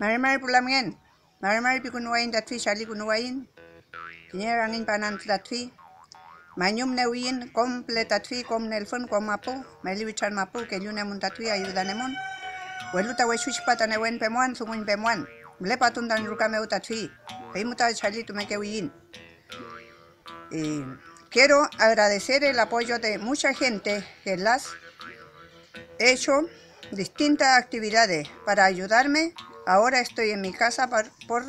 Mari mari pulamien. Mari mari pikunuain datwi shali kunuain. Tinyerangin panan datwi. Mañum neuin completa twi com nelfon com mapu. Meli wichan mapu que yune mun datwi ayudanemon. Weluta weshushpata newen pemuan sumun pemuan. Mlepa tundan rukame utatwi. Peimuta shali tumekewin. Y quiero agradecer el apoyo de mucha gente que las he hecho distintas actividades para ayudarme. Ahora estoy en mi casa por,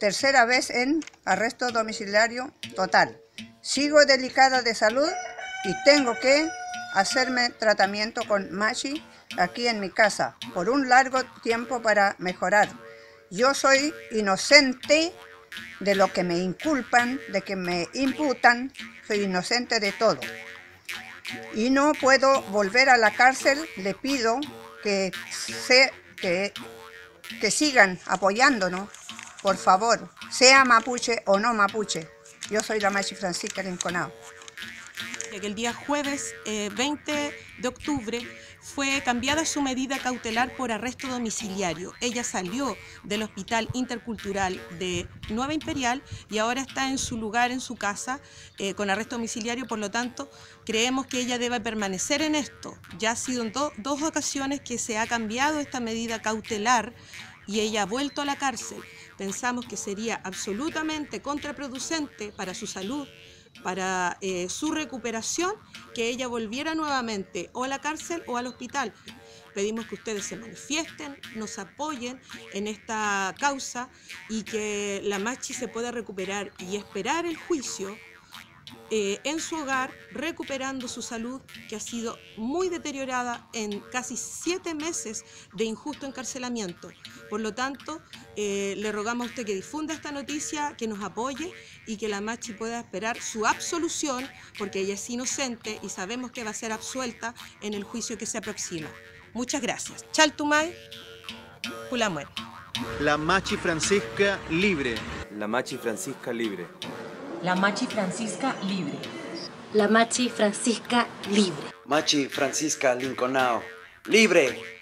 tercera vez en arresto domiciliario total. Sigo delicada de salud y tengo que hacerme tratamiento con Machi aquí en mi casa por un largo tiempo para mejorar. Yo soy inocente de lo que me inculpan, de que me imputan, soy inocente de todo. Y no puedo volver a la cárcel, le pido que, se, que, que sigan apoyándonos, por favor, sea mapuche o no mapuche. Yo soy la Machi Francisca Rinconado. Que el día jueves eh, 20 de octubre fue cambiada su medida cautelar por arresto domiciliario. Ella salió del Hospital Intercultural de Nueva Imperial y ahora está en su lugar, en su casa, eh, con arresto domiciliario. Por lo tanto, creemos que ella debe permanecer en esto. Ya ha sido en do dos ocasiones que se ha cambiado esta medida cautelar y ella ha vuelto a la cárcel. Pensamos que sería absolutamente contraproducente para su salud para eh, su recuperación, que ella volviera nuevamente o a la cárcel o al hospital. Pedimos que ustedes se manifiesten, nos apoyen en esta causa y que la Machi se pueda recuperar y esperar el juicio eh, en su hogar, recuperando su salud que ha sido muy deteriorada en casi siete meses de injusto encarcelamiento. Por lo tanto, eh, le rogamos a usted que difunda esta noticia, que nos apoye y que la Machi pueda esperar su absolución, porque ella es inocente y sabemos que va a ser absuelta en el juicio que se aproxima. Muchas gracias. Chaltumay, Pulamuen. La Machi Francisca libre. La Machi Francisca libre. La Machi Francisca libre. La Machi Francisca libre. Machi Francisca Linconao libre.